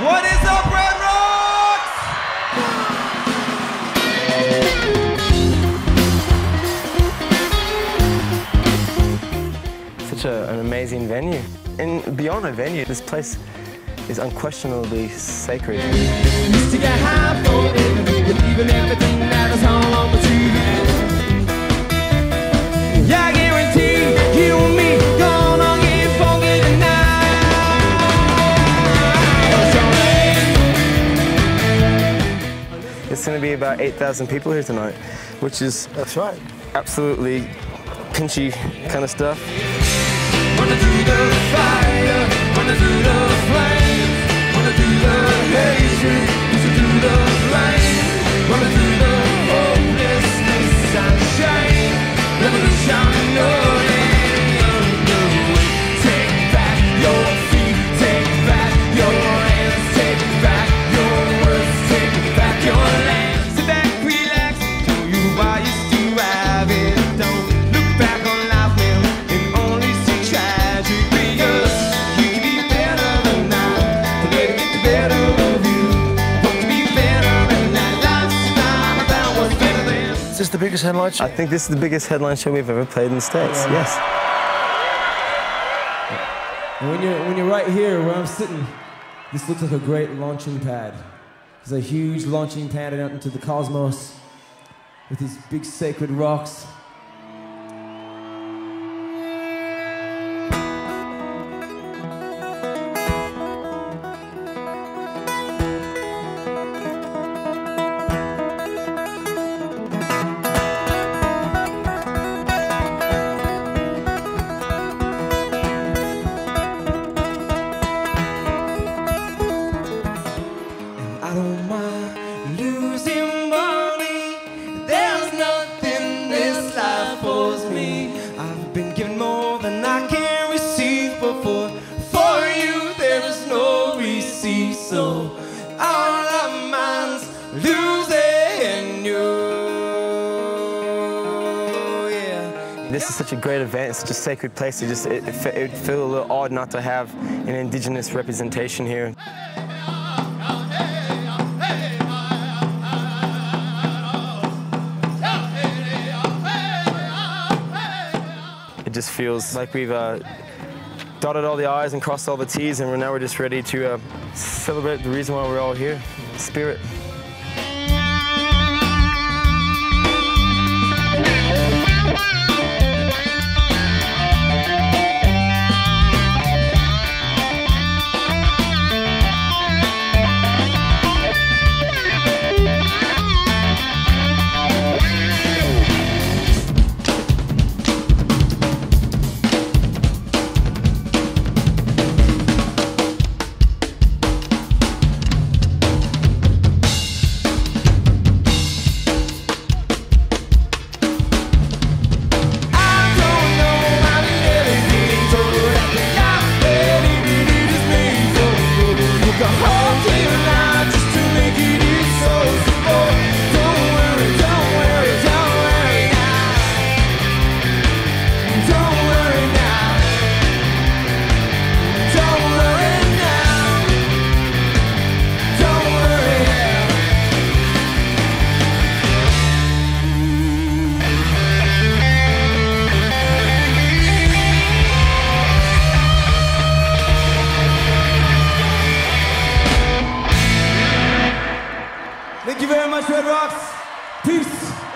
What is up, Red Rocks? Such a, an amazing venue. And beyond a venue, this place is unquestionably sacred. To get high for it, you're everything that is all on the It's going to be about 8,000 people here tonight, which is That's right. absolutely pinchy kind of stuff. Wanna Is this the biggest headline show? I think this is the biggest headline show we've ever played in the States. Yes. When you're when you're right here where I'm sitting, this looks like a great launching pad. It's a huge launching pad out into the cosmos with these big sacred rocks. Losing you. This is such a great event. It's such a sacred place. It just it, it, it would feel a little odd not to have an indigenous representation here. It just feels like we've uh, dotted all the I's and crossed all the T's, and we're now we're just ready to uh, celebrate the reason why we're all here, spirit. Thank you very much, Red Rocks. Peace.